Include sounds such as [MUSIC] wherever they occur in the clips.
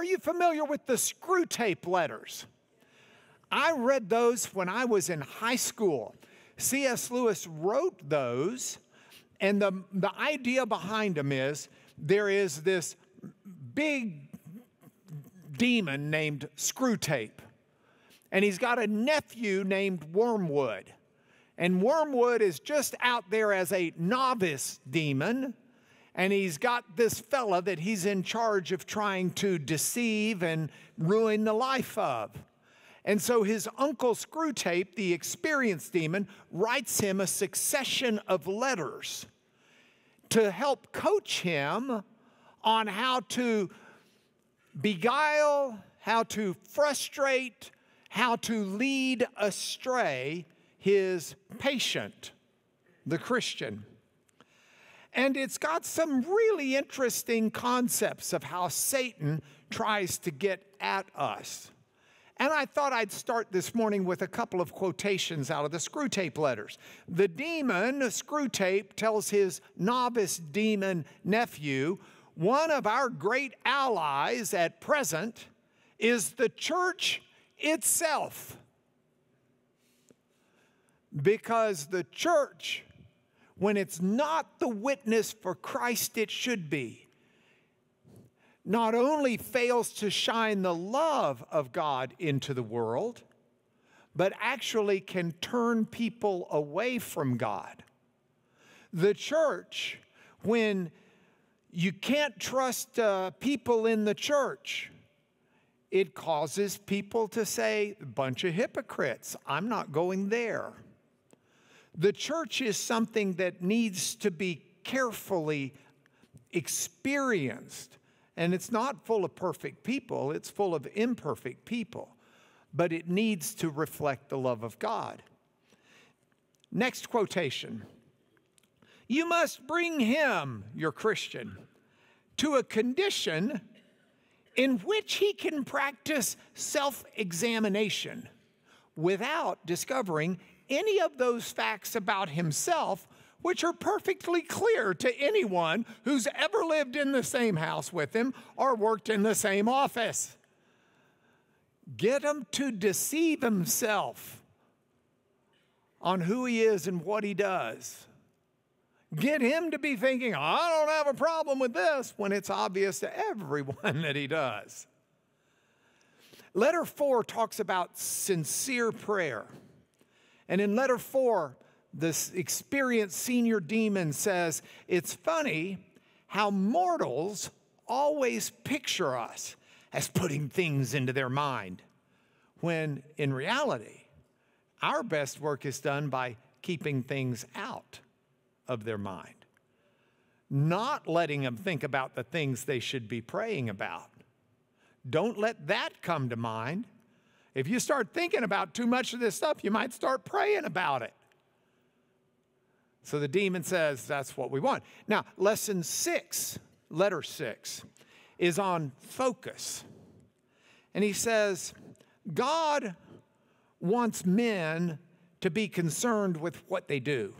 Are you familiar with the Screwtape Letters? I read those when I was in high school. C.S. Lewis wrote those, and the, the idea behind them is there is this big demon named Screwtape, and he's got a nephew named Wormwood. And Wormwood is just out there as a novice demon, and he's got this fella that he's in charge of trying to deceive and ruin the life of. And so his uncle Screwtape, the experienced demon, writes him a succession of letters to help coach him on how to beguile, how to frustrate, how to lead astray his patient, the Christian. And it's got some really interesting concepts of how Satan tries to get at us. And I thought I'd start this morning with a couple of quotations out of the Screwtape Letters. The demon, Screwtape, tells his novice demon nephew, one of our great allies at present is the church itself. Because the church, when it's not the witness for Christ it should be, not only fails to shine the love of God into the world, but actually can turn people away from God. The church, when you can't trust uh, people in the church, it causes people to say, bunch of hypocrites, I'm not going there. The church is something that needs to be carefully experienced and it's not full of perfect people, it's full of imperfect people. But it needs to reflect the love of God. Next quotation You must bring him, your Christian, to a condition in which he can practice self examination without discovering any of those facts about himself which are perfectly clear to anyone who's ever lived in the same house with him or worked in the same office. Get him to deceive himself on who he is and what he does. Get him to be thinking, I don't have a problem with this, when it's obvious to everyone [LAUGHS] that he does. Letter four talks about sincere prayer. And in letter four, this experienced senior demon says, It's funny how mortals always picture us as putting things into their mind, when in reality, our best work is done by keeping things out of their mind, not letting them think about the things they should be praying about. Don't let that come to mind. If you start thinking about too much of this stuff, you might start praying about it. So the demon says that's what we want. Now, lesson six, letter six, is on focus. And he says, God wants men to be concerned with what they do.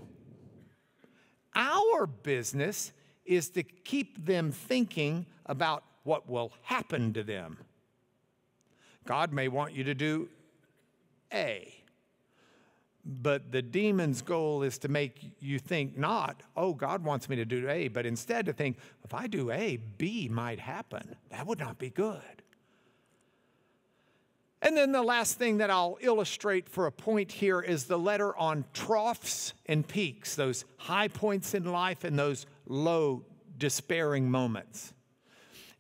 Our business is to keep them thinking about what will happen to them. God may want you to do A. But the demon's goal is to make you think not, oh, God wants me to do A, but instead to think, if I do A, B might happen. That would not be good. And then the last thing that I'll illustrate for a point here is the letter on troughs and peaks, those high points in life and those low, despairing moments.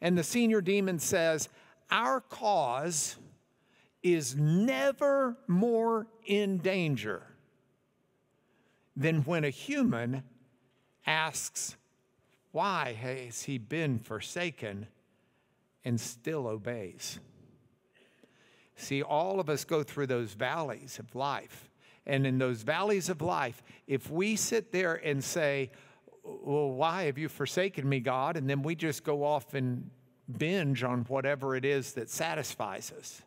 And the senior demon says, Our cause is never more in danger than when a human asks, Why has he been forsaken? and still obeys. See, all of us go through those valleys of life. And in those valleys of life, if we sit there and say, Well, why have you forsaken me, God? And then we just go off and binge on whatever it is that satisfies us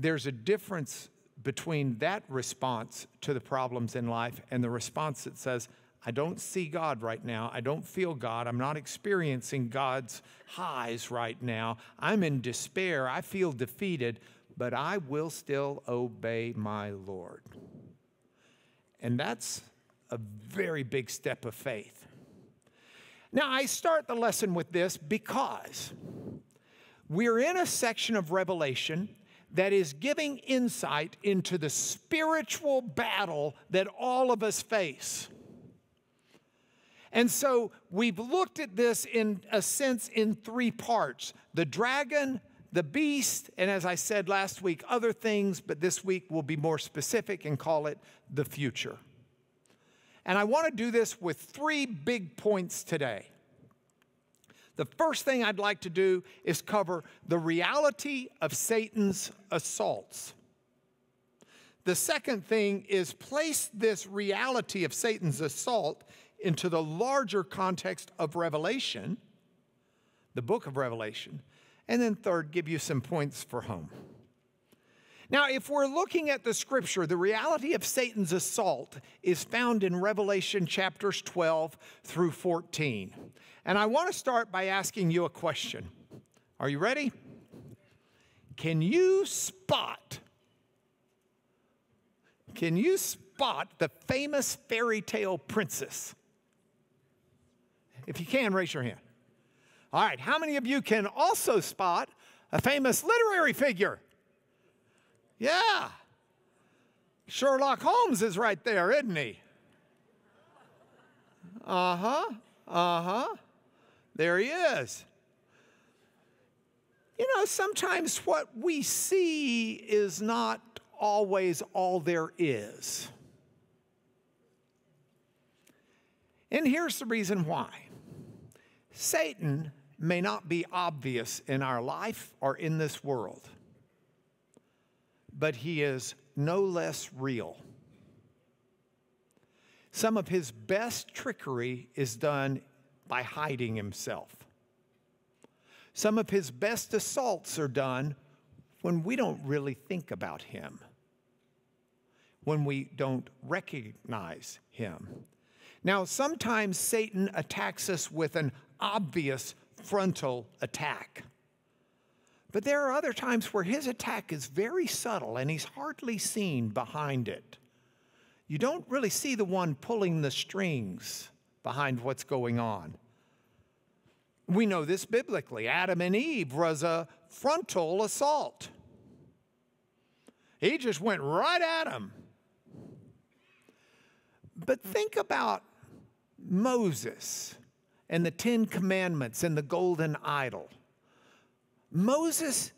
there's a difference between that response to the problems in life and the response that says, I don't see God right now. I don't feel God. I'm not experiencing God's highs right now. I'm in despair. I feel defeated, but I will still obey my Lord. And that's a very big step of faith. Now, I start the lesson with this because we're in a section of Revelation that is giving insight into the spiritual battle that all of us face. And so we've looked at this in a sense in three parts the dragon, the beast, and as I said last week, other things, but this week we'll be more specific and call it the future. And I want to do this with three big points today. The first thing I'd like to do is cover the reality of Satan's assaults. The second thing is place this reality of Satan's assault into the larger context of Revelation, the book of Revelation. And then, third, give you some points for home. Now, if we're looking at the scripture, the reality of Satan's assault is found in Revelation chapters 12 through 14. And I want to start by asking you a question. Are you ready? Can you spot? Can you spot the famous fairy tale princess? If you can, raise your hand. All right, how many of you can also spot a famous literary figure? Yeah. Sherlock Holmes is right there, isn't he? Uh huh. Uh huh. There he is. You know, sometimes what we see is not always all there is. And here's the reason why Satan may not be obvious in our life or in this world, but he is no less real. Some of his best trickery is done by hiding himself. Some of his best assaults are done when we don't really think about him, when we don't recognize him. Now, sometimes Satan attacks us with an obvious frontal attack. But there are other times where his attack is very subtle and he's hardly seen behind it. You don't really see the one pulling the strings behind what's going on. We know this biblically. Adam and Eve was a frontal assault. He just went right at them. But think about Moses and the Ten Commandments and the golden idol. Moses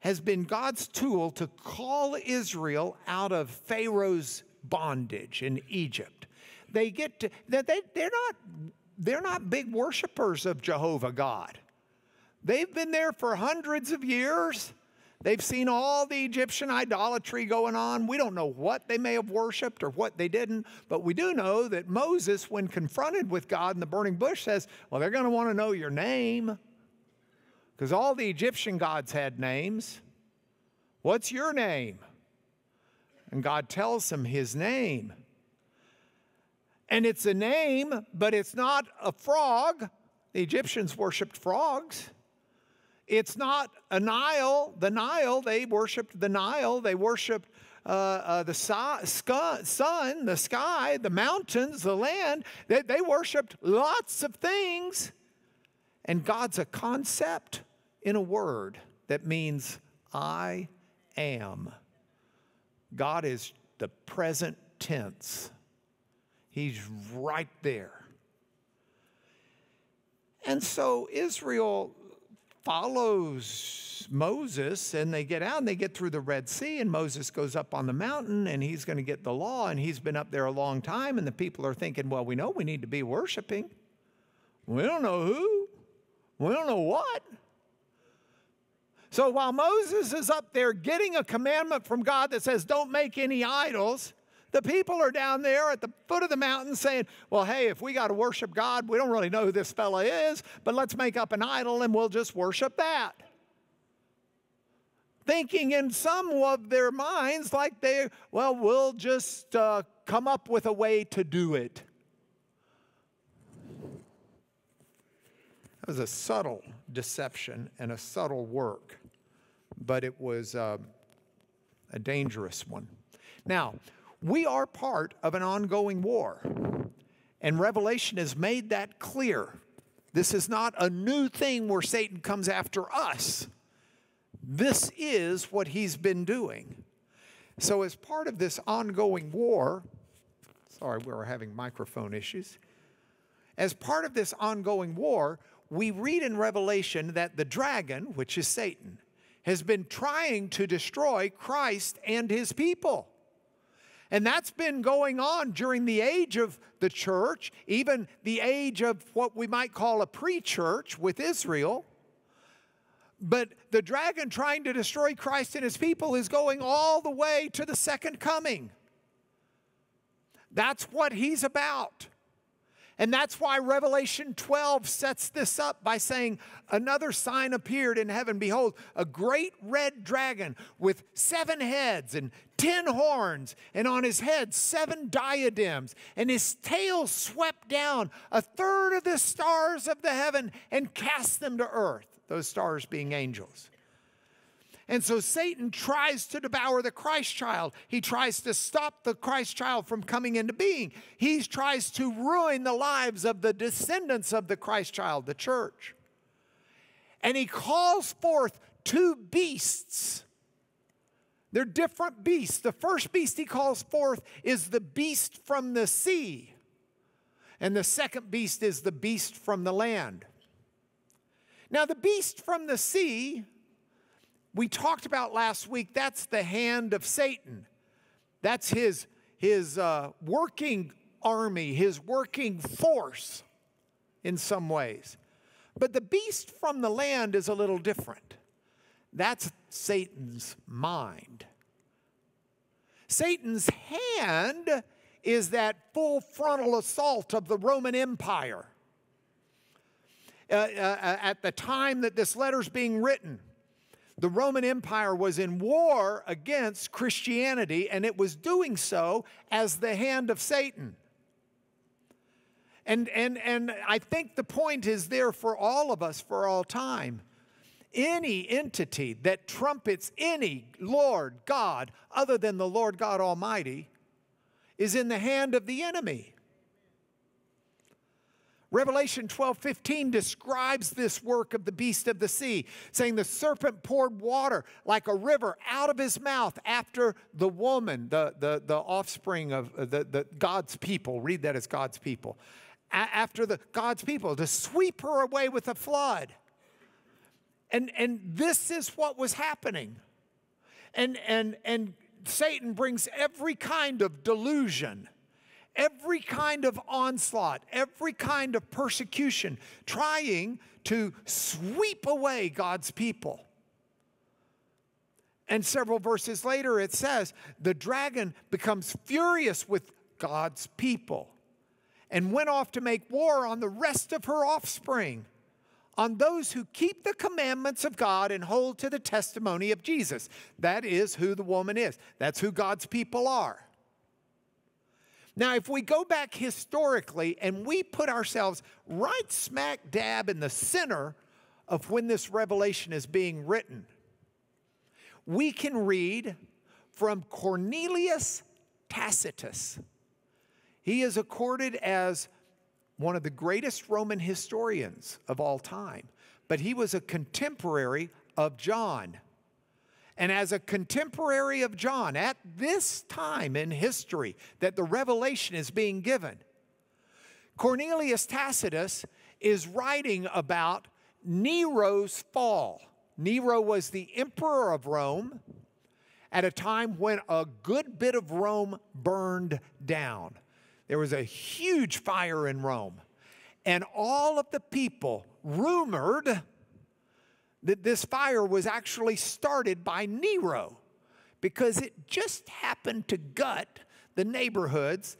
has been God's tool to call Israel out of Pharaoh's bondage in Egypt. They get to, they, they're, not, they're not big worshipers of Jehovah God. They've been there for hundreds of years. They've seen all the Egyptian idolatry going on. We don't know what they may have worshiped or what they didn't, but we do know that Moses, when confronted with God in the burning bush, says, Well, they're going to want to know your name because all the Egyptian gods had names. What's your name? And God tells him his name. And it's a name, but it's not a frog. The Egyptians worshiped frogs. It's not a Nile. The Nile, they worshiped the Nile. They worshiped uh, uh, the sun, the sky, the mountains, the land. They, they worshiped lots of things. And God's a concept in a word that means I am. God is the present tense, He's right there. And so Israel follows Moses and they get out and they get through the Red Sea and Moses goes up on the mountain and he's going to get the law and he's been up there a long time and the people are thinking, well, we know we need to be worshiping. We don't know who. We don't know what. So while Moses is up there getting a commandment from God that says, don't make any idols, the people are down there at the foot of the mountain saying, Well, hey, if we got to worship God, we don't really know who this fella is, but let's make up an idol and we'll just worship that. Thinking in some of their minds, like they, well, we'll just uh, come up with a way to do it. That was a subtle deception and a subtle work but it was uh, a dangerous one. Now, we are part of an ongoing war, and Revelation has made that clear. This is not a new thing where Satan comes after us. This is what he's been doing. So, as part of this ongoing war, sorry, we are having microphone issues. As part of this ongoing war, we read in Revelation that the dragon, which is Satan, has been trying to destroy Christ and his people. And that's been going on during the age of the church, even the age of what we might call a pre church with Israel. But the dragon trying to destroy Christ and his people is going all the way to the second coming. That's what he's about. And that's why Revelation 12 sets this up by saying, Another sign appeared in heaven. Behold, a great red dragon with seven heads and ten horns, and on his head seven diadems, and his tail swept down a third of the stars of the heaven and cast them to earth, those stars being angels. And so Satan tries to devour the Christ child. He tries to stop the Christ child from coming into being. He tries to ruin the lives of the descendants of the Christ child, the church. And he calls forth two beasts. They're different beasts. The first beast he calls forth is the beast from the sea, and the second beast is the beast from the land. Now, the beast from the sea we talked about last week, that's the hand of Satan. That's his, his uh, working army, his working force in some ways. But the beast from the land is a little different. That's Satan's mind. Satan's hand is that full frontal assault of the Roman Empire. Uh, uh, uh at the time that this letter is being written, the Roman Empire was in war against Christianity, and it was doing so as the hand of Satan. And, and, and I think the point is there for all of us for all time. Any entity that trumpets any Lord God other than the Lord God Almighty is in the hand of the enemy. Revelation 12 15 describes this work of the beast of the sea, saying the serpent poured water like a river out of his mouth after the woman, the, the, the offspring of uh, the, the God's people. Read that as God's people. A- after the God's people, to sweep her away with a flood. And, and this is what was happening. And, and, and Satan brings every kind of delusion every kind of onslaught, every kind of persecution, trying to sweep away God's people. And several verses later, it says, the dragon becomes furious with God's people and went off to make war on the rest of her offspring, on those who keep the commandments of God and hold to the testimony of Jesus. That is who the woman is, that's who God's people are. Now, if we go back historically and we put ourselves right smack dab in the center of when this revelation is being written, we can read from Cornelius Tacitus. He is accorded as one of the greatest Roman historians of all time, but he was a contemporary of John. And as a contemporary of John, at this time in history that the revelation is being given, Cornelius Tacitus is writing about Nero's fall. Nero was the emperor of Rome at a time when a good bit of Rome burned down. There was a huge fire in Rome, and all of the people rumored that this fire was actually started by Nero because it just happened to gut the neighborhoods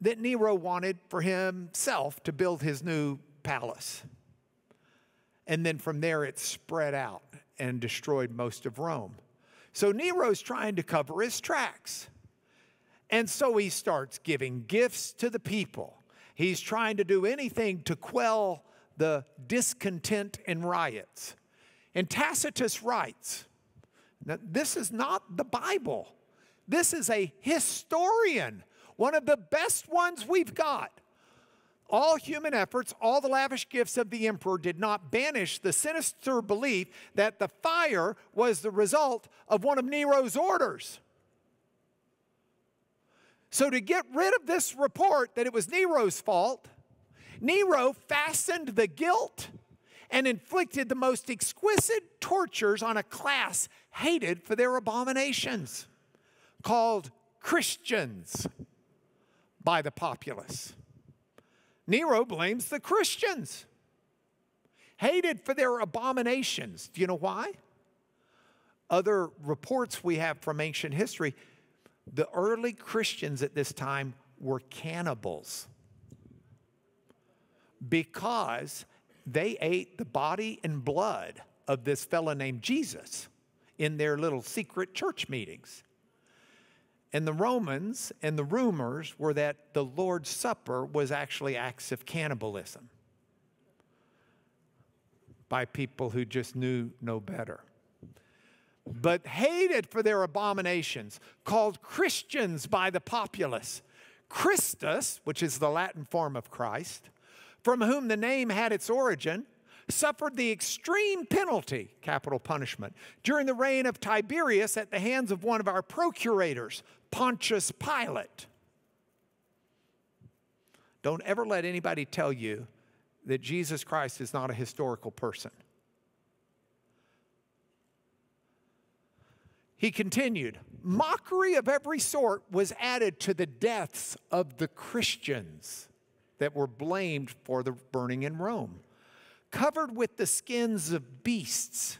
that Nero wanted for himself to build his new palace. And then from there it spread out and destroyed most of Rome. So Nero's trying to cover his tracks. And so he starts giving gifts to the people. He's trying to do anything to quell the discontent and riots. And Tacitus writes, now, this is not the Bible. This is a historian, one of the best ones we've got. All human efforts, all the lavish gifts of the emperor did not banish the sinister belief that the fire was the result of one of Nero's orders. So, to get rid of this report that it was Nero's fault, Nero fastened the guilt and inflicted the most exquisite tortures on a class hated for their abominations, called Christians by the populace. Nero blames the Christians, hated for their abominations. Do you know why? Other reports we have from ancient history the early Christians at this time were cannibals because they ate the body and blood of this fellow named Jesus in their little secret church meetings. And the Romans and the rumors were that the Lord's Supper was actually acts of cannibalism by people who just knew no better. But hated for their abominations, called Christians by the populace. Christus, which is the Latin form of Christ, from whom the name had its origin, suffered the extreme penalty, capital punishment, during the reign of Tiberius at the hands of one of our procurators, Pontius Pilate. Don't ever let anybody tell you that Jesus Christ is not a historical person. He continued, mockery of every sort was added to the deaths of the Christians that were blamed for the burning in Rome. Covered with the skins of beasts,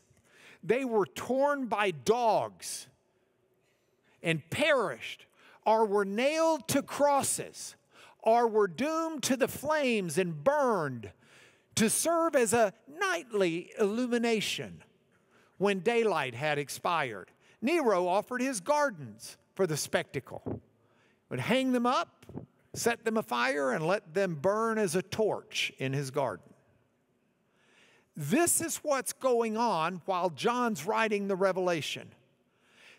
they were torn by dogs and perished, or were nailed to crosses, or were doomed to the flames and burned to serve as a nightly illumination when daylight had expired. Nero offered his gardens for the spectacle, would hang them up set them afire, and let them burn as a torch in his garden. This is what's going on while John's writing the Revelation.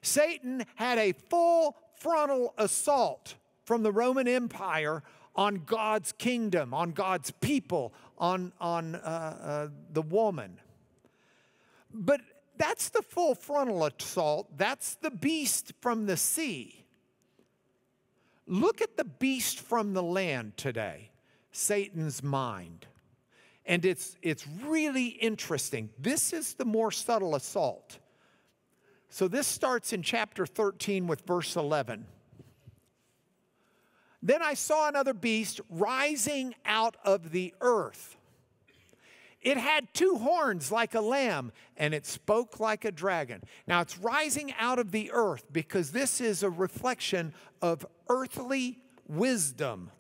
Satan had a full frontal assault from the Roman Empire on God's kingdom, on God's people, on, on uh, uh, the woman. But that's the full frontal assault. That's the beast from the sea. Look at the beast from the land today, Satan's mind. And it's, it's really interesting. This is the more subtle assault. So this starts in chapter 13 with verse 11. Then I saw another beast rising out of the earth. It had two horns like a lamb, and it spoke like a dragon. Now it's rising out of the earth because this is a reflection of earthly wisdom,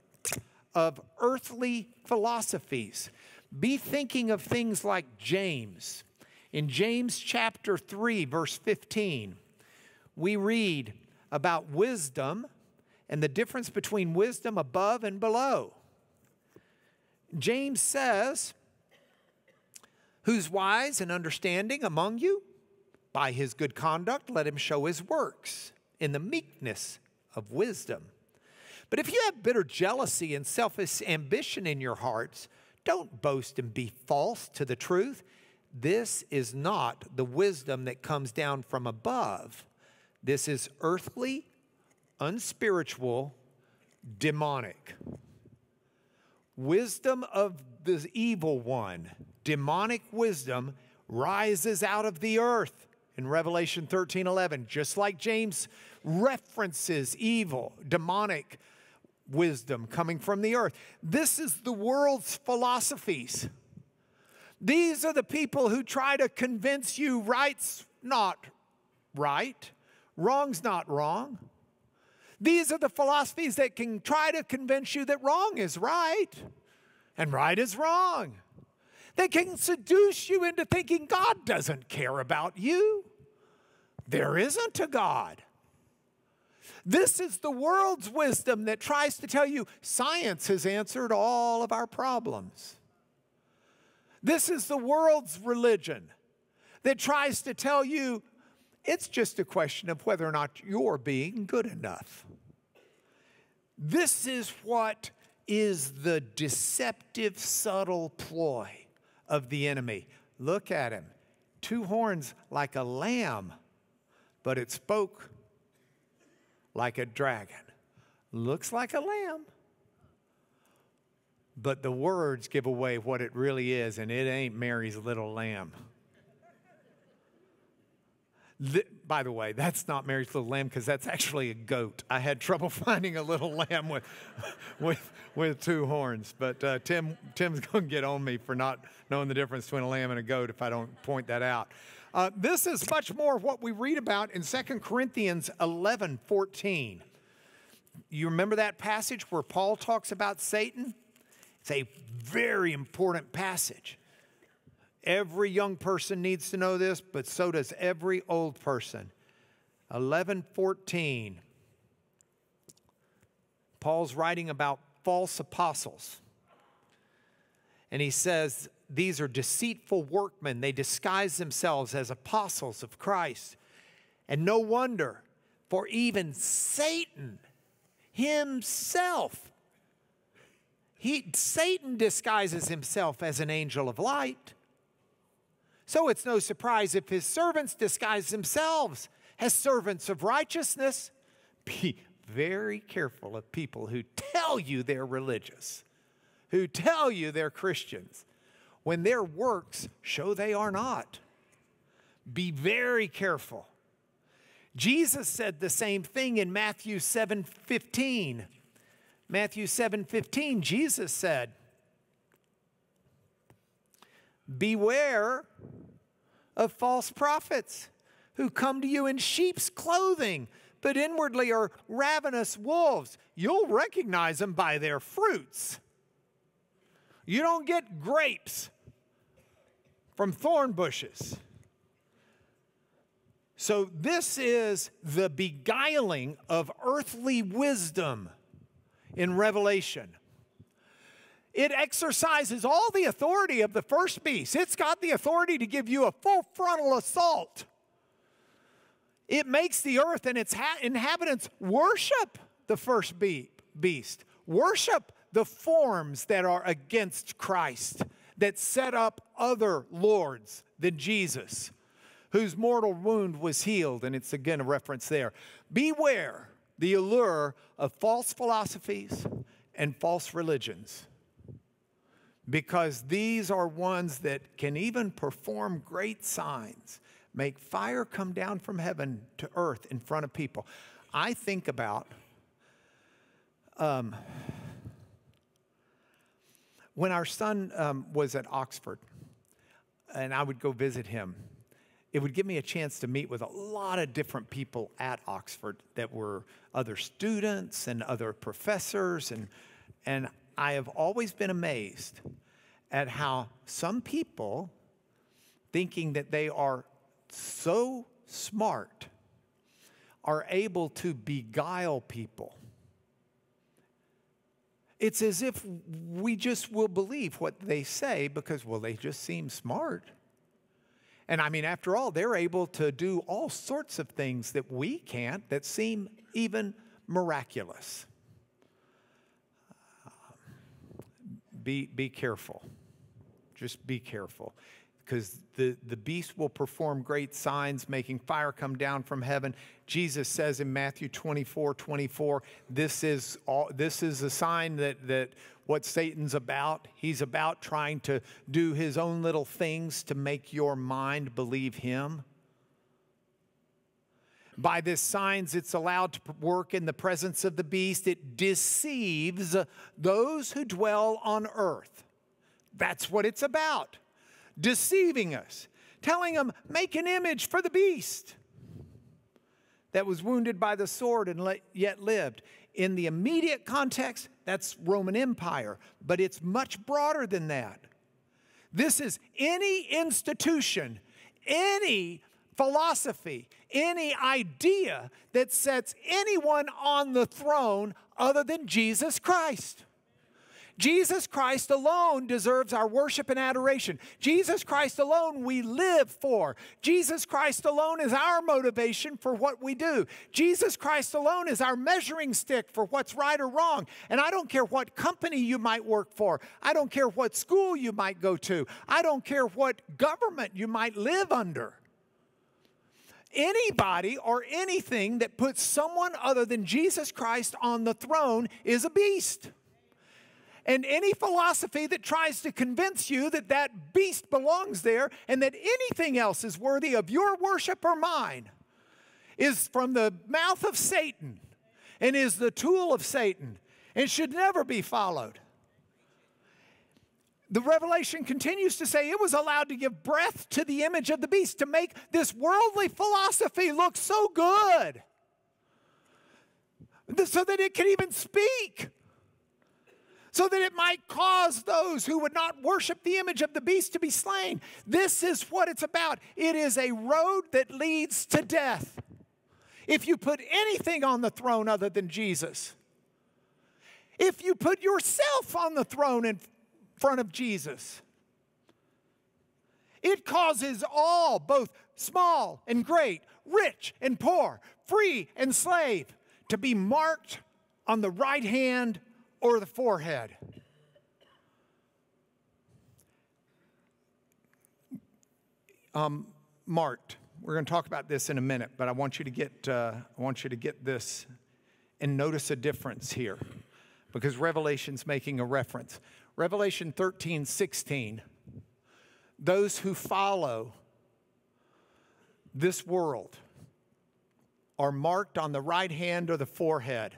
of earthly philosophies. Be thinking of things like James. In James chapter 3, verse 15, we read about wisdom and the difference between wisdom above and below. James says, Who's wise and understanding among you? By his good conduct, let him show his works in the meekness of wisdom. But if you have bitter jealousy and selfish ambition in your hearts, don't boast and be false to the truth. This is not the wisdom that comes down from above. This is earthly, unspiritual, demonic. Wisdom of the evil one demonic wisdom rises out of the earth in Revelation 13 11, just like James references evil, demonic wisdom coming from the earth. This is the world's philosophies. These are the people who try to convince you right's not right, wrong's not wrong. These are the philosophies that can try to convince you that wrong is right and right is wrong. They can seduce you into thinking God doesn't care about you. There isn't a God. This is the world's wisdom that tries to tell you science has answered all of our problems. This is the world's religion that tries to tell you it's just a question of whether or not you're being good enough. This is what is the deceptive, subtle ploy of the enemy. Look at him. Two horns like a lamb, but it spoke like a dragon. Looks like a lamb, but the words give away what it really is, and it ain't Mary's little lamb. by the way, that's not Mary's little lamb because that's actually a goat. I had trouble [LAUGHS] finding a little lamb with, with, with two horns, but uh, Tim, Tim's [LAUGHS] going to get on me for not knowing the difference between a lamb and a goat if I don't point that out. Uh, this is much more of what we read about in 2 Corinthians 11 14. You remember that passage where Paul talks about Satan? It's a very important passage. Every young person needs to know this, but so does every old person. 1114. Paul's writing about false apostles. And he says, These are deceitful workmen. They disguise themselves as apostles of Christ. And no wonder, for even Satan himself, he, Satan disguises himself as an angel of light. So it's no surprise if his servants disguise themselves as servants of righteousness. [LAUGHS] very careful of people who tell you they're religious, who tell you they're Christians, when their works show they are not. Be very careful. Jesus said the same thing in Matthew 7 15. Matthew 7 15, Jesus said, Beware of false prophets who come to you in sheep's clothing, but inwardly are ravenous wolves. You'll recognize them by their fruits. You don't get grapes from thorn bushes. So, this is the beguiling of earthly wisdom in Revelation. It exercises all the authority of the first beast. It's got the authority to give you a full frontal assault. It makes the earth and its inhabitants worship the first beast, worship the forms that are against Christ, that set up other lords than Jesus, whose mortal wound was healed. And it's again a reference there. Beware the allure of false philosophies and false religions because these are ones that can even perform great signs, make fire come down from heaven to earth in front of people. I think about um, when our son um, was at Oxford, and I would go visit him. It would give me a chance to meet with a lot of different people at Oxford that were other students and other professors, and, and I have always been amazed at how some people, thinking that they are so smart, are able to beguile people. It's as if we just will believe what they say because, well, they just seem smart. And I mean, after all, they're able to do all sorts of things that we can't that seem even miraculous. be, be careful. Just be careful. Because the, the beast will perform great signs, making fire come down from heaven. Jesus says in Matthew 24 24, this is, all, this is a sign that, that what Satan's about. He's about trying to do his own little things to make your mind believe him. By this signs, it's allowed to work in the presence of the beast. It deceives those who dwell on earth. That's what it's about. Deceiving us, telling them, make an image for the beast that was wounded by the sword and yet lived. In the immediate context, that's Roman Empire, but it's much broader than that. This is any institution, any philosophy, any idea that sets anyone on the throne other than Jesus Christ. Jesus Christ alone deserves our worship and adoration. Jesus Christ alone we live for. Jesus Christ alone is our motivation for what we do. Jesus Christ alone is our measuring stick for what's right or wrong. And I don't care what company you might work for, I don't care what school you might go to, I don't care what government you might live under anybody or anything that puts someone other than Jesus Christ on the throne is a beast. And any philosophy that tries to convince you that that beast belongs there and that anything else is worthy of your worship or mine is from the mouth of Satan and is the tool of Satan and should never be followed. The revelation continues to say it was allowed to give breath to the image of the beast to make this worldly philosophy look so good so that it can even speak so that it might cause those who would not worship the image of the beast to be slain. This is what it's about. It is a road that leads to death. If you put anything on the throne other than Jesus, if you put yourself on the throne in front of Jesus, it causes all, both small and great, rich and poor, free and slave, to be marked on the right hand or the forehead. Um, marked. We're going to talk about this in a minute, but I want you to get uh, I want you to get this and notice a difference here, because Revelation's making a reference. Revelation 13, 16. Those who follow this world are marked on the right hand or the forehead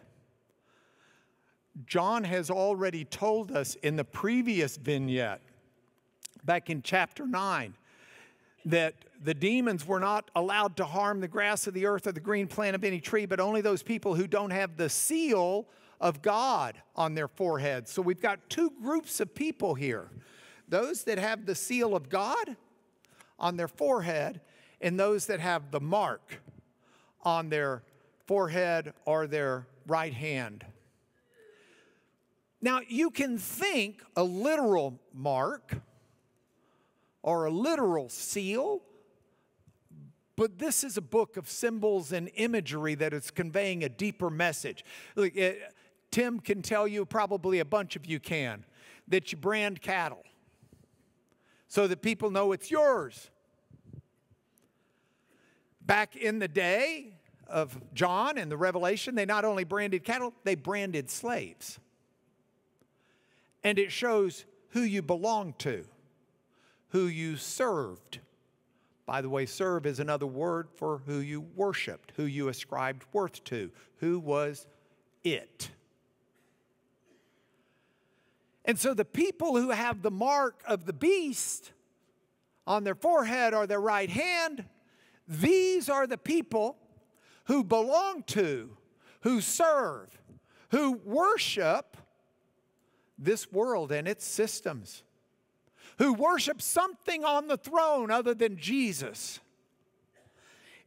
John has already told us in the previous vignette, back in chapter 9, that the demons were not allowed to harm the grass of the earth or the green plant of any tree, but only those people who don't have the seal of God on their foreheads. So we've got two groups of people here those that have the seal of God on their forehead, and those that have the mark on their forehead or their right hand. Now, you can think a literal mark or a literal seal, but this is a book of symbols and imagery that is conveying a deeper message. Look, it, Tim can tell you, probably a bunch of you can, that you brand cattle so that people know it's yours. Back in the day of John and the Revelation, they not only branded cattle, they branded slaves and it shows who you belong to, who you served. By the way, serve is another word for who you worshiped, who you ascribed worth to, who was it. And so the people who have the mark of the beast on their forehead or their right hand, these are the people who belong to, who serve, who worship this world and its systems, who worship something on the throne other than Jesus.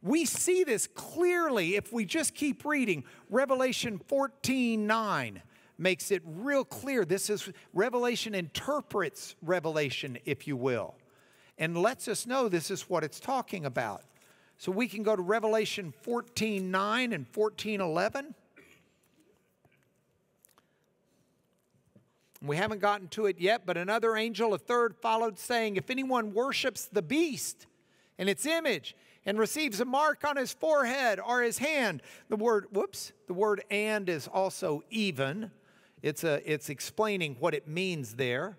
We see this clearly if we just keep reading. Revelation 14 9 makes it real clear. This is Revelation interprets Revelation, if you will, and lets us know this is what it's talking about. So we can go to Revelation 14 9 and 14 11. We haven't gotten to it yet, but another angel, a third, followed, saying, If anyone worships the beast and its image and receives a mark on his forehead or his hand, the word, whoops, the word and is also even. It's, a, it's explaining what it means there.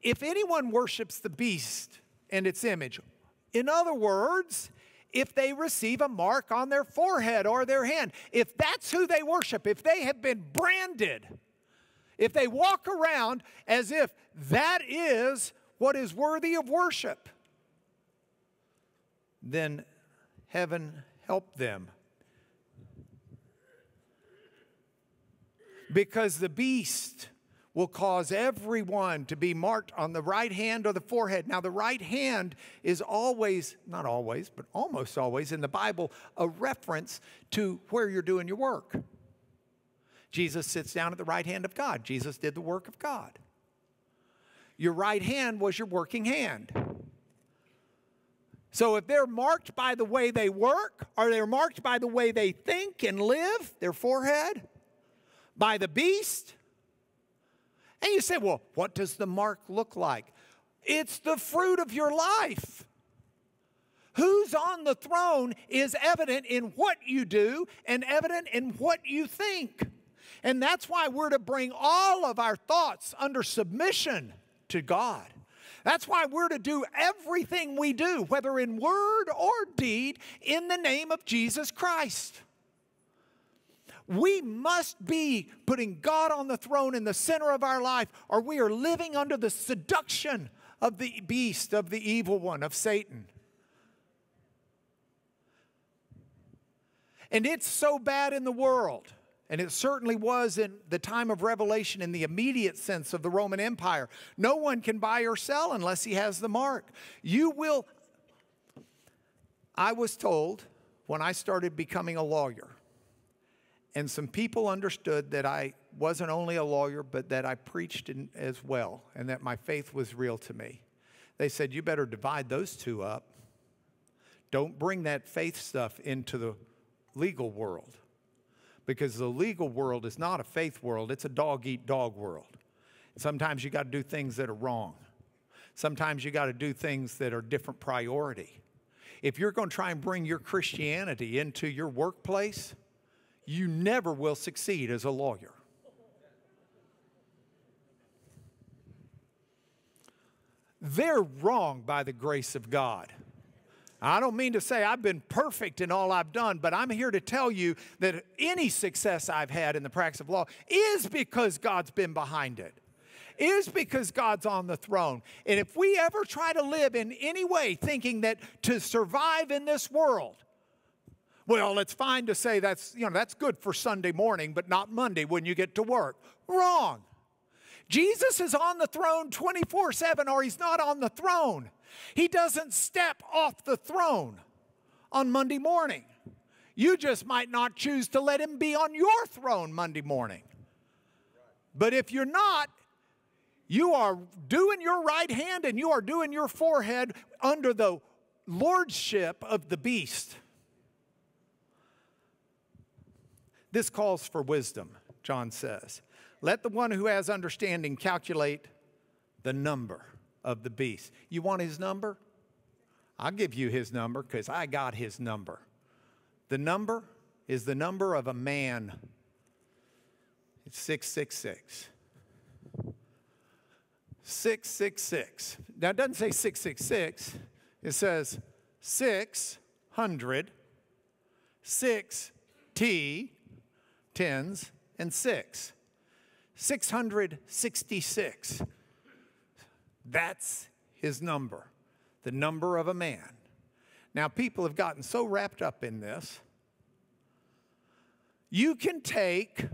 If anyone worships the beast and its image, in other words, if they receive a mark on their forehead or their hand, if that's who they worship, if they have been branded, if they walk around as if that is what is worthy of worship, then heaven help them. Because the beast will cause everyone to be marked on the right hand or the forehead. Now, the right hand is always, not always, but almost always in the Bible, a reference to where you're doing your work. Jesus sits down at the right hand of God. Jesus did the work of God. Your right hand was your working hand. So if they're marked by the way they work, or they're marked by the way they think and live, their forehead, by the beast, and you say, well, what does the mark look like? It's the fruit of your life. Who's on the throne is evident in what you do and evident in what you think. And that's why we're to bring all of our thoughts under submission to God. That's why we're to do everything we do, whether in word or deed, in the name of Jesus Christ. We must be putting God on the throne in the center of our life, or we are living under the seduction of the beast, of the evil one, of Satan. And it's so bad in the world. And it certainly was in the time of Revelation in the immediate sense of the Roman Empire. No one can buy or sell unless he has the mark. You will. I was told when I started becoming a lawyer, and some people understood that I wasn't only a lawyer, but that I preached in, as well, and that my faith was real to me. They said, You better divide those two up. Don't bring that faith stuff into the legal world because the legal world is not a faith world, it's a dog eat dog world. Sometimes you got to do things that are wrong. Sometimes you got to do things that are different priority. If you're going to try and bring your Christianity into your workplace, you never will succeed as a lawyer. They're wrong by the grace of God. I don't mean to say I've been perfect in all I've done, but I'm here to tell you that any success I've had in the practice of law is because God's been behind it. Is because God's on the throne. And if we ever try to live in any way thinking that to survive in this world, well, it's fine to say that's, you know, that's good for Sunday morning, but not Monday when you get to work. Wrong. Jesus is on the throne 24 7, or he's not on the throne. He doesn't step off the throne on Monday morning. You just might not choose to let him be on your throne Monday morning. But if you're not, you are doing your right hand and you are doing your forehead under the lordship of the beast. This calls for wisdom, John says. Let the one who has understanding calculate the number of the beast. You want his number? I'll give you his number because I got his number. The number is the number of a man. It's 666. 666. Now it doesn't say 666, it says 600, 6 T, tens, and 6. 666. That's his number, the number of a man. Now, people have gotten so wrapped up in this. You can take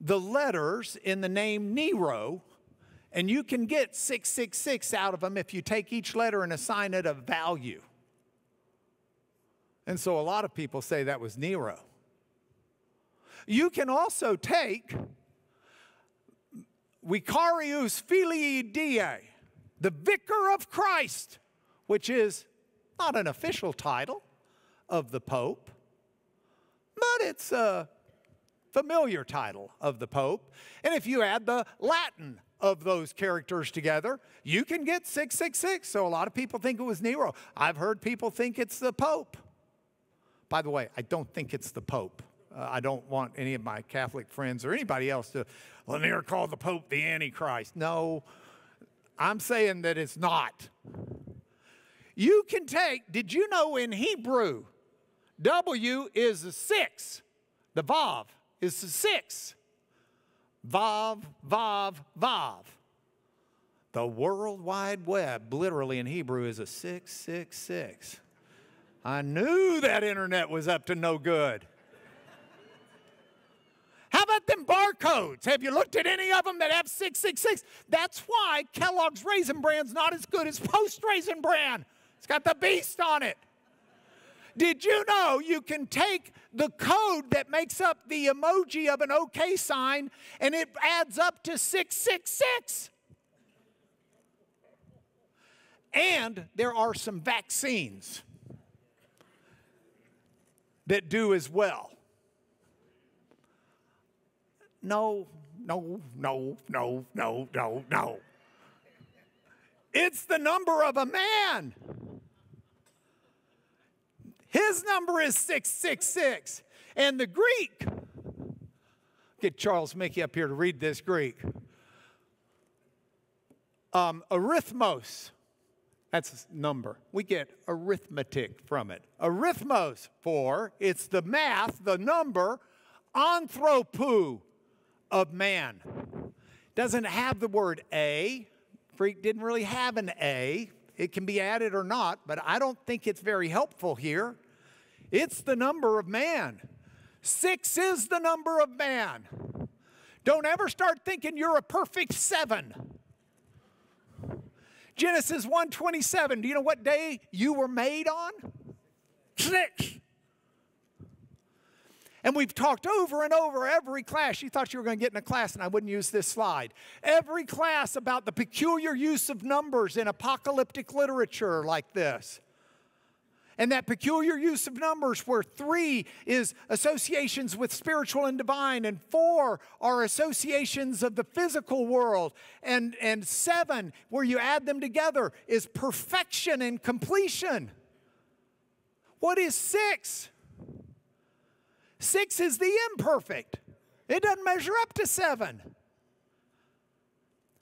the letters in the name Nero and you can get 666 out of them if you take each letter and assign it a value. And so a lot of people say that was Nero. You can also take Vicarius Filii Dei, the Vicar of Christ, which is not an official title of the Pope, but it's a familiar title of the Pope. And if you add the Latin of those characters together, you can get 666. So a lot of people think it was Nero. I've heard people think it's the Pope. By the way, I don't think it's the Pope. Uh, I don't want any of my Catholic friends or anybody else to, Lanier called the Pope the Antichrist. No, I'm saying that it's not. You can take, did you know in Hebrew, W is a six, the Vav is a six. Vav, Vav, Vav. The World Wide Web, literally in Hebrew, is a 666. I knew that internet was up to no good. Them barcodes? Have you looked at any of them that have 666? That's why Kellogg's Raisin Bran's not as good as Post Raisin Bran. It's got the beast on it. Did you know you can take the code that makes up the emoji of an OK sign and it adds up to 666? And there are some vaccines that do as well. No, no, no, no, no, no, no. It's the number of a man. His number is 666. And the Greek, get Charles Mickey up here to read this Greek. Um, arithmos, that's number. We get arithmetic from it. Arithmos, for it's the math, the number, anthropou of man. Doesn't have the word a. Greek didn't really have an a. It can be added or not, but I don't think it's very helpful here. It's the number of man. Six is the number of man. Don't ever start thinking you're a perfect seven. Genesis 1:27. Do you know what day you were made on? Six. And we've talked over and over every class. You thought you were going to get in a class, and I wouldn't use this slide. Every class about the peculiar use of numbers in apocalyptic literature like this. And that peculiar use of numbers, where three is associations with spiritual and divine, and four are associations of the physical world, and, and seven, where you add them together, is perfection and completion. What is six? Six is the imperfect, it doesn't measure up to seven.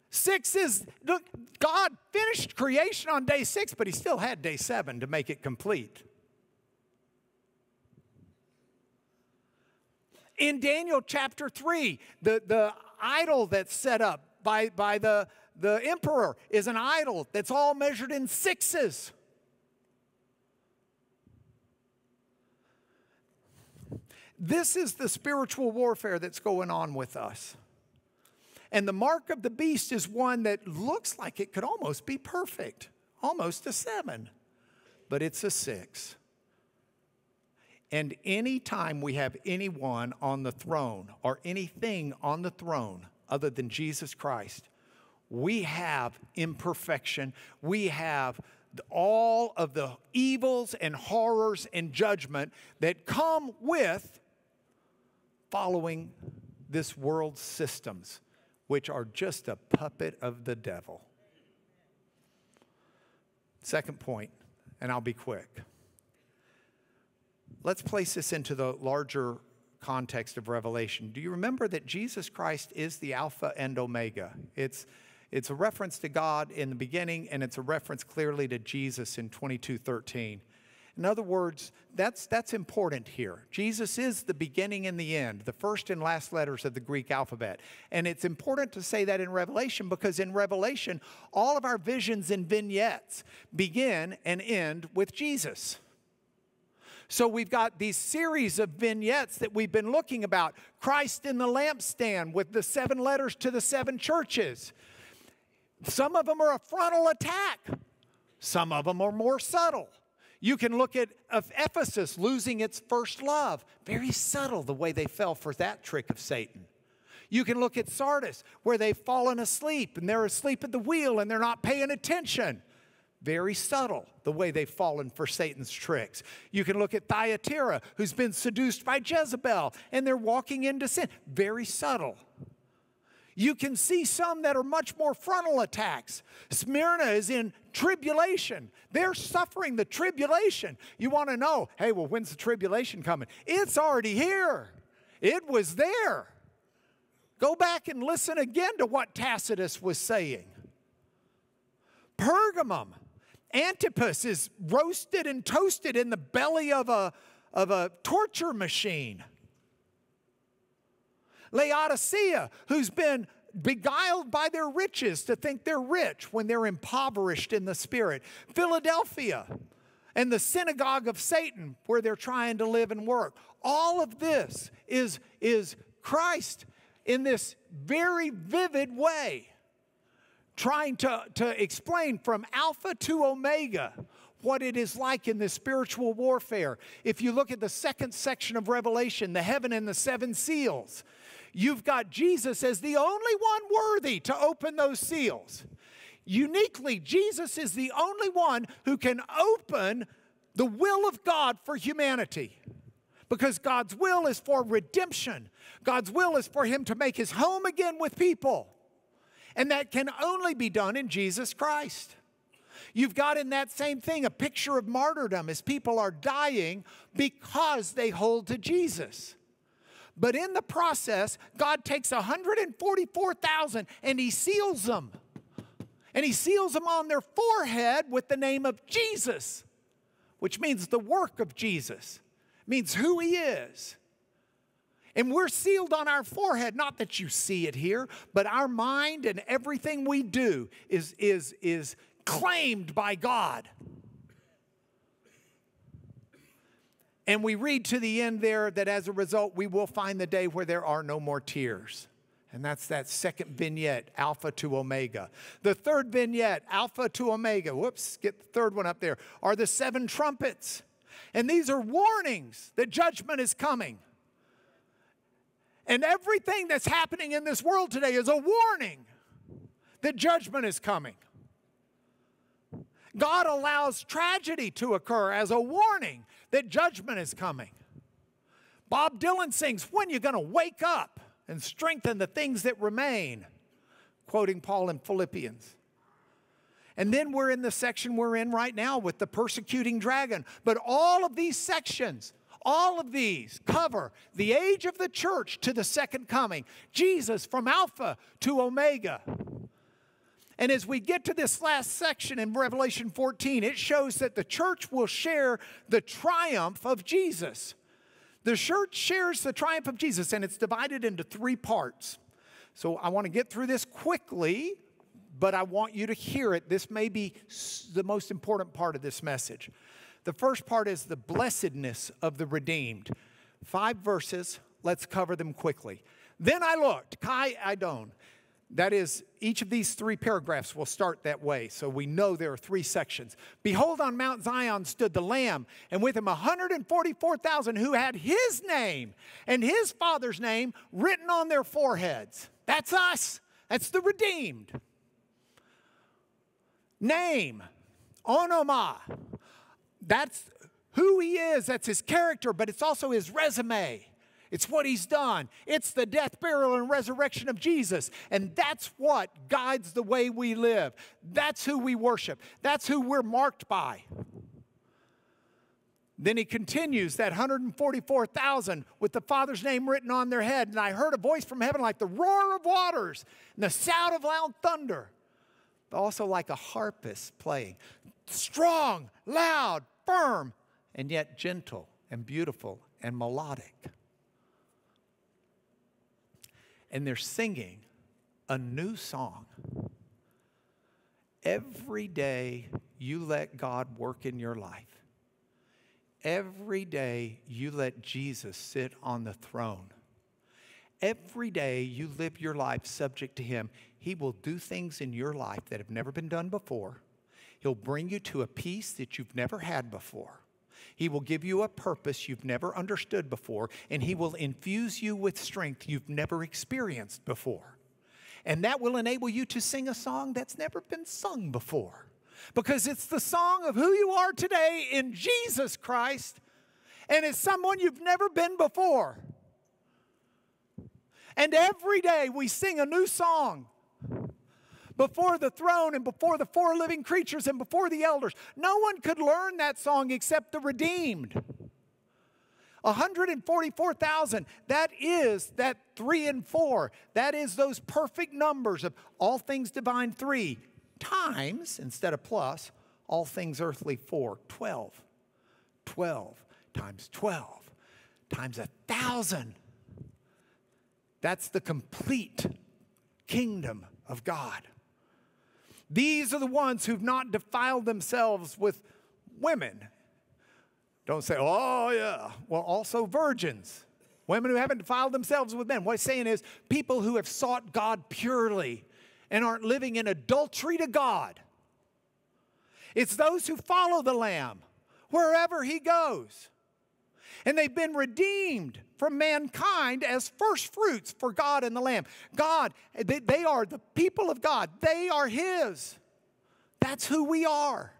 Six is, look, God finished creation on day six, but he still had day seven to make it complete. In Daniel chapter 3, the, the idol that's set up by, by the, the emperor is an idol that's all measured in sixes. This is the spiritual warfare that's going on with us. And the mark of the beast is one that looks like it could almost be perfect, almost a seven, but it's a six. And anytime we have anyone on the throne or anything on the throne other than Jesus Christ, we have imperfection. We have all of the evils and horrors and judgment that come with following this world's systems which are just a puppet of the devil. Second point, and I'll be quick. Let's place this into the larger context of Revelation. Do you remember that Jesus Christ is the Alpha and Omega? It's, it's a reference to God in the beginning, and it's a reference clearly to Jesus in 2213. In other words, that's, that's important here. Jesus is the beginning and the end, the first and last letters of the Greek alphabet. And it's important to say that in Revelation because in Revelation, all of our visions and vignettes begin and end with Jesus. So we've got these series of vignettes that we've been looking about Christ in the lampstand with the seven letters to the seven churches. Some of them are a frontal attack, some of them are more subtle. You can look at Ephesus losing its first love. Very subtle the way they fell for that trick of Satan. You can look at Sardis, where they've fallen asleep and they're asleep at the wheel and they're not paying attention. Very subtle the way they've fallen for Satan's tricks. You can look at Thyatira, who's been seduced by Jezebel and they're walking into sin. Very subtle. You can see some that are much more frontal attacks. Smyrna is in tribulation. They're suffering the tribulation. You want to know, hey, well, when's the tribulation coming? It's already here, it was there. Go back and listen again to what Tacitus was saying. Pergamum, Antipas is roasted and toasted in the belly of a, of a torture machine. Laodicea, who's been beguiled by their riches to think they're rich when they're impoverished in the spirit. Philadelphia and the synagogue of Satan, where they're trying to live and work. All of this is, is Christ in this very vivid way, trying to, to explain from Alpha to Omega what it is like in this spiritual warfare. If you look at the second section of Revelation, the heaven and the seven seals, you've got Jesus as the only one worthy to open those seals. Uniquely, Jesus is the only one who can open the will of God for humanity. Because God's will is for redemption. God's will is for Him to make His home again with people. And that can only be done in Jesus Christ. You've got in that same thing a picture of martyrdom as people are dying because they hold to Jesus. But in the process, God takes 144,000 and He seals them. And He seals them on their forehead with the name of Jesus, which means the work of Jesus, means who He is. And we're sealed on our forehead, not that you see it here, but our mind and everything we do is, is, is claimed by God. And we read to the end there that as a result, we will find the day where there are no more tears. And that's that second vignette, Alpha to Omega. The third vignette, Alpha to Omega, whoops, get the third one up there, are the seven trumpets. And these are warnings that judgment is coming. And everything that's happening in this world today is a warning that judgment is coming. God allows tragedy to occur as a warning that judgment is coming. Bob Dylan sings, When you're going to wake up and strengthen the things that remain? Quoting Paul in Philippians. And then we're in the section we're in right now with the persecuting dragon. But all of these sections, all of these cover the age of the church to the second coming, Jesus from Alpha to Omega. And as we get to this last section in Revelation 14, it shows that the church will share the triumph of Jesus. The church shares the triumph of Jesus, and it's divided into three parts. So I want to get through this quickly, but I want you to hear it. This may be the most important part of this message. The first part is the blessedness of the redeemed. Five verses, let's cover them quickly. Then I looked, Kai Idon. That is, each of these three paragraphs will start that way, so we know there are three sections. Behold, on Mount Zion stood the Lamb, and with him 144,000 who had his name and his father's name written on their foreheads. That's us, that's the redeemed. Name, onoma, that's who he is, that's his character, but it's also his resume. It's what he's done. It's the death, burial, and resurrection of Jesus. And that's what guides the way we live. That's who we worship. That's who we're marked by. Then he continues that 144,000 with the Father's name written on their head. And I heard a voice from heaven like the roar of waters and the sound of loud thunder, but also like a harpist playing. Strong, loud, firm, and yet gentle and beautiful and melodic and they're singing a new song. Every day you let God work in your life. Every day you let Jesus sit on the throne. Every day you live your life subject to Him. He will do things in your life that have never been done before. He'll bring you to a peace that you've never had before. He will give you a purpose you've never understood before, and He will infuse you with strength you've never experienced before. And that will enable you to sing a song that's never been sung before. Because it's the song of who you are today in Jesus Christ, and it's someone you've never been before. And every day we sing a new song before the throne and before the four living creatures and before the elders. No one could learn that song except the redeemed. 144,000, that is that three and four. That is those perfect numbers of all things divine three times, instead of plus, all things earthly four. 12. 12 times 12 times a thousand. That's the complete kingdom of God. These are the ones who've not defiled themselves with women. Don't say, oh, yeah. Well, also virgins. Women who haven't defiled themselves with men. What he's saying is people who have sought God purely and aren't living in adultery to God. It's those who follow the Lamb wherever he goes. And they've been redeemed from mankind as first fruits for God and the Lamb. God, they, they are the people of God, they are His. That's who we are.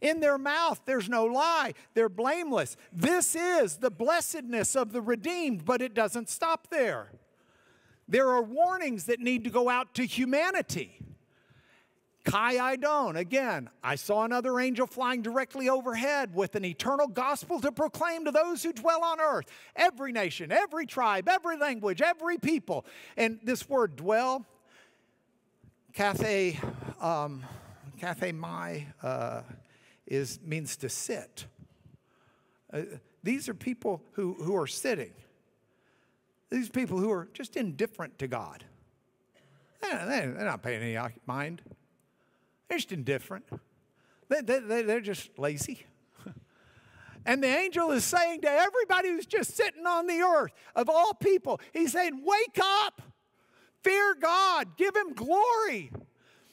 In their mouth, there's no lie. They're blameless. This is the blessedness of the redeemed, but it doesn't stop there. There are warnings that need to go out to humanity. Kai Idon, again, I saw another angel flying directly overhead with an eternal gospel to proclaim to those who dwell on earth, every nation, every tribe, every language, every people. And this word dwell, cathe, um, cathe mai, uh, is, means to sit. Uh, these are people who, who are sitting. These people who are just indifferent to God. They're not paying any mind. They're just indifferent. They, they, they're just lazy. [LAUGHS] And the angel is saying to everybody who's just sitting on the earth, of all people, he's saying, Wake up, fear God, give him glory.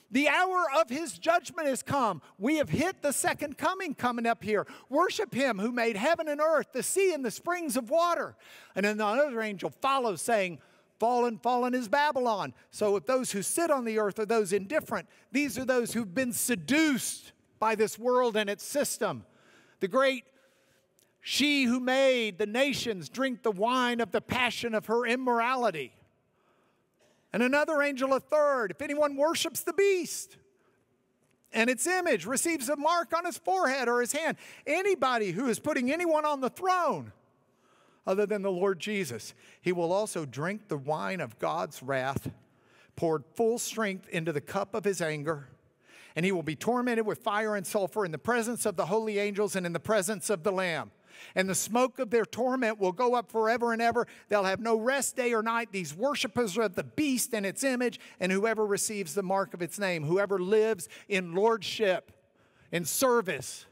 The hour of his judgment has come. We have hit the second coming coming up here. Worship him who made heaven and earth, the sea and the springs of water. And then another angel follows, saying, Fallen, fallen is Babylon. So if those who sit on the earth are those indifferent, these are those who've been seduced by this world and its system. The great she who made the nations drink the wine of the passion of her immorality. And another angel, a third, if anyone worships the beast and its image, receives a mark on his forehead or his hand, anybody who is putting anyone on the throne other than the Lord Jesus, he will also drink the wine of God's wrath, poured full strength into the cup of his anger. And he will be tormented with fire and sulfur in the presence of the holy angels and in the presence of the Lamb and the smoke of their torment will go up forever and ever. They'll have no rest day or night. These worshipers of the beast and its image, and whoever receives the mark of its name, whoever lives in lordship, in service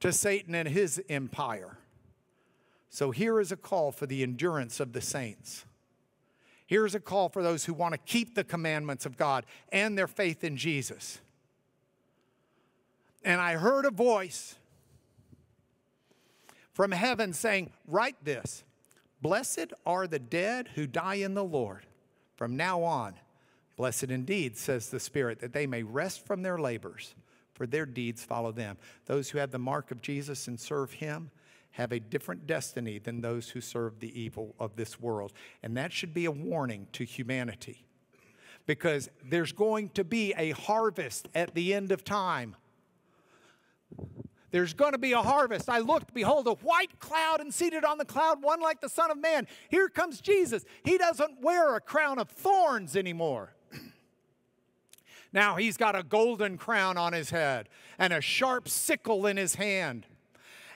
to Satan and his empire. So here is a call for the endurance of the saints. Here's a call for those who want to keep the commandments of God and their faith in Jesus. And I heard a voice from heaven saying, Write this Blessed are the dead who die in the Lord. From now on, blessed indeed, says the Spirit, that they may rest from their labors, for their deeds follow them. Those who have the mark of Jesus and serve him have a different destiny than those who serve the evil of this world. And that should be a warning to humanity because there's going to be a harvest at the end of time. There's going to be a harvest. I looked, behold, a white cloud, and seated on the cloud, one like the Son of Man. Here comes Jesus. He doesn't wear a crown of thorns anymore. now he's got a golden crown on his head and a sharp sickle in his hand.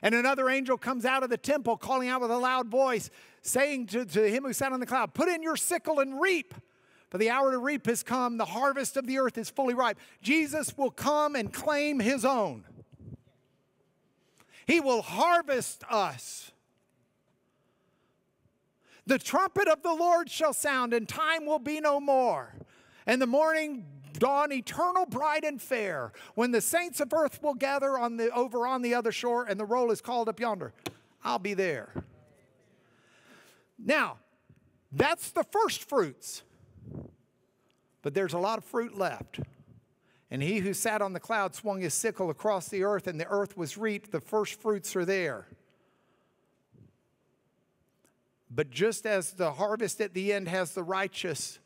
And another angel comes out of the temple, calling out with a loud voice, saying to, to him who sat on the cloud, Put in your sickle and reap. For the hour to reap has come, the harvest of the earth is fully ripe. Jesus will come and claim his own. He will harvest us. The trumpet of the Lord shall sound, and time will be no more. And the morning dawn, eternal, bright, and fair, when the saints of earth will gather on the, over on the other shore, and the roll is called up yonder. I'll be there. Now, that's the first fruits, but there's a lot of fruit left. And he who sat on the cloud swung his sickle across the earth, and the earth was reaped. The first fruits are there. But just as the harvest at the end has the righteous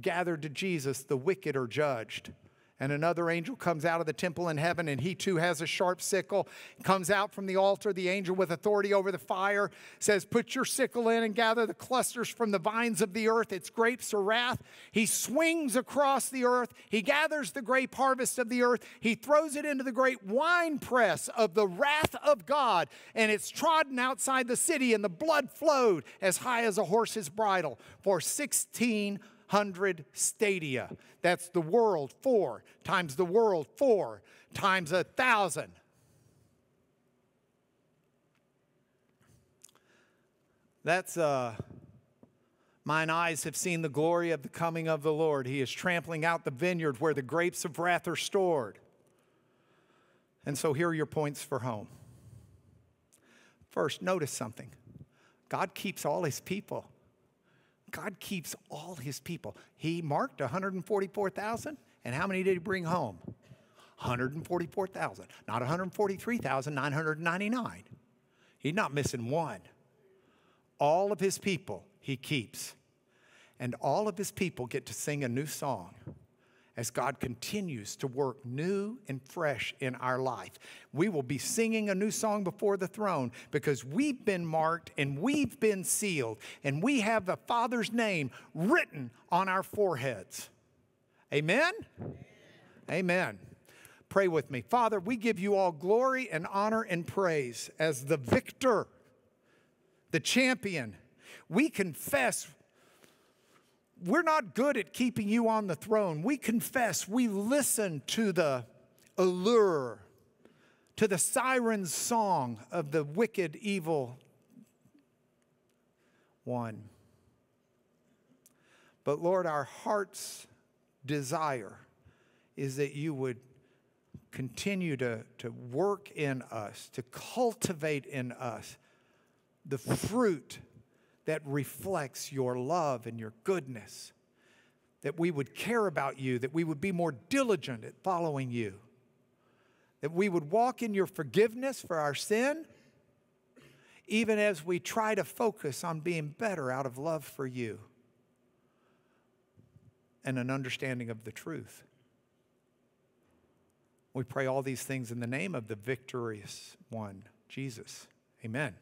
gathered to Jesus, the wicked are judged. And another angel comes out of the temple in heaven, and he too has a sharp sickle. Comes out from the altar, the angel with authority over the fire says, Put your sickle in and gather the clusters from the vines of the earth, its grapes or wrath. He swings across the earth. He gathers the grape harvest of the earth. He throws it into the great wine press of the wrath of God, and it's trodden outside the city, and the blood flowed as high as a horse's bridle for 16 hundred stadia. That's the world, four times the world, four times a thousand. That's uh, mine eyes have seen the glory of the coming of the Lord. He is trampling out the vineyard where the grapes of wrath are stored. And so here are your points for home. First, notice something God keeps all his people. God keeps all his people. He marked 144,000, and how many did he bring home? 144,000, not 143,999. He's not missing one. All of his people he keeps. And all of his people get to sing a new song as God continues to work new and fresh in our life. We will be singing a new song before the throne because we've been marked and we've been sealed and we have the Father's name written on our foreheads. Amen? Amen. Pray with me. Father, we give you all glory and honor and praise as the victor, the champion. We confess we're not good at keeping you on the throne. We confess, we listen to the allure, to the siren song of the wicked, evil one. But Lord, our heart's desire is that you would continue to, to work in us, to cultivate in us the fruit that reflects your love and your goodness. That we would care about you, that we would be more diligent at following you, that we would walk in your forgiveness for our sin, even as we try to focus on being better out of love for you and an understanding of the truth. We pray all these things in the name of the victorious one, Jesus. Amen.